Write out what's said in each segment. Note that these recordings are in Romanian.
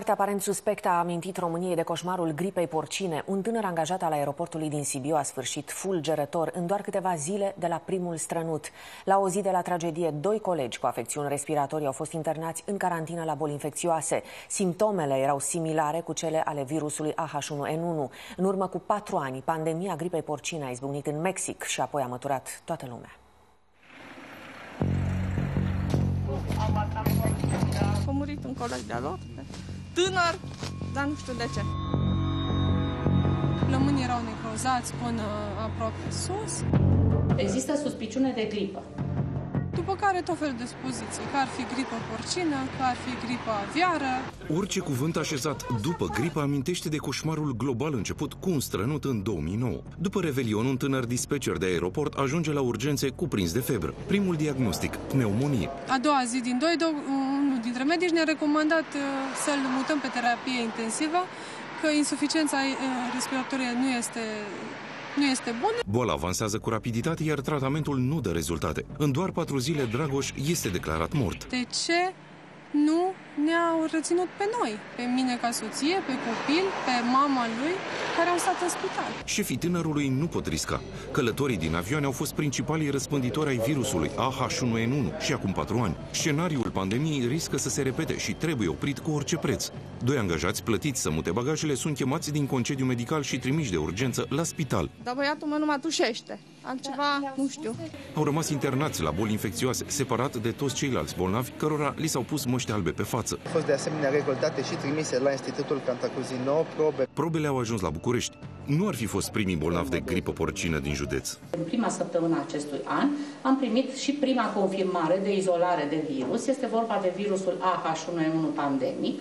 Foarte aparent suspect a amintit României de coșmarul gripei porcine. Un tânăr angajat al aeroportului din Sibiu a sfârșit fulgerător în doar câteva zile de la primul strănut. La o zi de la tragedie, doi colegi cu afecțiuni respiratorii au fost internați în carantină la boli infecțioase. Simptomele erau similare cu cele ale virusului AH1N1. În urmă cu patru ani, pandemia gripei porcine a izbucnit în Mexic și apoi a măturat toată lumea. A murit un coleg de-a lor tânăr, dar nu știu de ce. Plămânii erau necrozați până aproape sus. Există suspiciune de gripă. După care tot felul de dispoziții, că ar fi gripă porcină, că ar fi gripă aviară. Orice cuvânt așezat după gripă amintește de coșmarul global început cu un strănut în 2009. După revelion, un tânăr dispecer de aeroport ajunge la urgențe cuprins de febră. Primul diagnostic, pneumonie. A doua zi din doi, unul dintre medici ne-a recomandat uh, să-l mutăm pe terapie intensivă, că insuficiența uh, respiratorie nu este nu este bun. Boala avansează cu rapiditate, iar tratamentul nu dă rezultate. În doar patru zile, Dragoș este declarat mort. De ce nu ne-au reținut pe noi, pe mine ca soție, pe copil, pe mama lui, care au stat în spital. Șefii tânărului nu pot risca. Călătorii din avioane au fost principalii răspânditori ai virusului AH1N1 și acum patru ani. Scenariul pandemiei riscă să se repete și trebuie oprit cu orice preț. Doi angajați plătiți să mute bagajele sunt chemați din concediu medical și trimiși de urgență la spital. Dar băiatul meu nu mă tușește. Altceva, nu știu. Au rămas internați la boli infecțioase, separat de toți ceilalți bolnavi, cărora li s-au pus măști albe pe față. Au fost de asemenea recoltate și trimise la Institutul Cantacuzino probe. Probele au ajuns la București. Nu ar fi fost primii bolnavi de gripă porcină din județ. În prima săptămână a acestui an am primit și prima confirmare de izolare de virus. Este vorba de virusul AH1N1 pandemic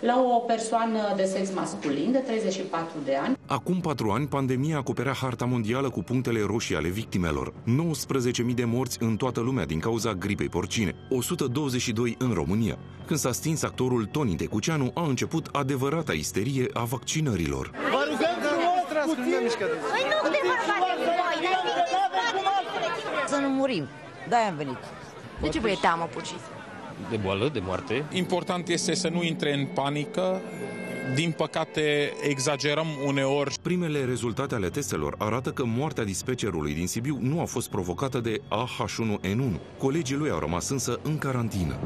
la o persoană de sex masculin de 34 de ani. Acum patru ani, pandemia acoperea harta mondială cu punctele roșii ale victimelor. 19.000 de morți în toată lumea din cauza gripei porcine, 122 în România. Când s-a stins actorul Toni Tecuceanu, a început adevărata isterie a vaccinărilor. Vă rugăm frumos, puțin! Păi nu te Să nu murim. De-aia am venit. De ce vă e teamă, pur și simplu? De boală, de moarte. Important este să nu intre în panică, din păcate, exagerăm uneori. Primele rezultate ale testelor arată că moartea dispecerului din Sibiu nu a fost provocată de AH1N1. Colegii lui au rămas însă în carantină.